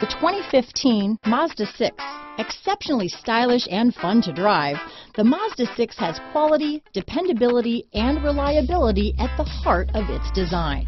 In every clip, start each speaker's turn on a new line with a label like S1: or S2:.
S1: The 2015 Mazda 6. Exceptionally stylish and fun to drive, the Mazda 6 has quality, dependability, and reliability at the heart of its design.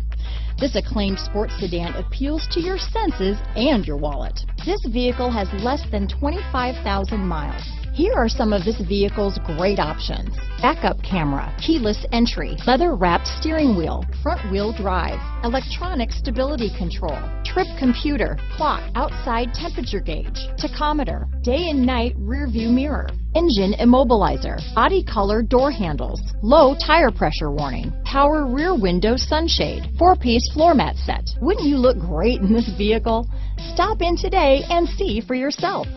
S1: This acclaimed sports sedan appeals to your senses and your wallet. This vehicle has less than 25,000 miles. Here are some of this vehicle's great options. Backup camera, keyless entry, leather wrapped steering wheel, front wheel drive, electronic stability control, trip computer, clock, outside temperature gauge, tachometer, day and night rear view mirror, engine immobilizer, body color door handles, low tire pressure warning, power rear window sunshade, four-piece floor mat set. Wouldn't you look great in this vehicle? Stop in today and see for yourself.